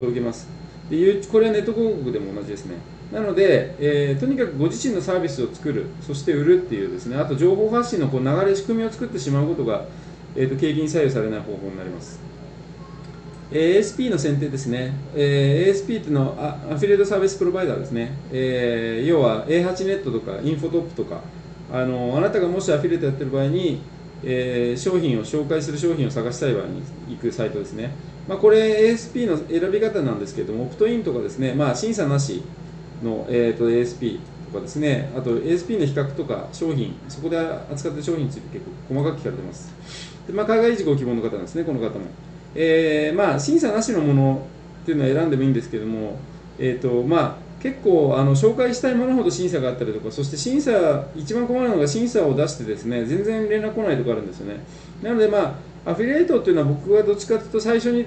受けます。でこれはネット広告でも同じですね。なので、えーとにかくご自身のサービスを作るそして売るっていうですね。あと情報発信のこう流れ仕組みを作ってしまうことが、えーと景気に左右されない方法になります。えー ASP の選定ですね、えー ASP っていうのはアアフィリエイトサービスプロバイダーですね、えー要は A8 ネットとかインフォトップとかあのあなたがもしアフィリエイトやってる場合に、えー商品を紹介する商品を探したい場合に行くサイトですね、まあ、これ ASP の選び方なんですけどもオプトインとかですね、まあ、審査なしの、えー、と ASP とかですねあと ASP の比較とか商品そこで扱ってる商品について結構細かく聞かれてます。で、まあ、海外移住ご希望の方なんですねこの方も。えーまあ、審査なしのものっていうのは選んでもいいんですけども、えーとまあ、結構あの紹介したいものほど審査があったりとかそして審査一番困るのが審査を出してですね全然連絡来ないとかあるんですよね。なので、まあ、アフィリエイトっていうのは僕はどっちかというと最初に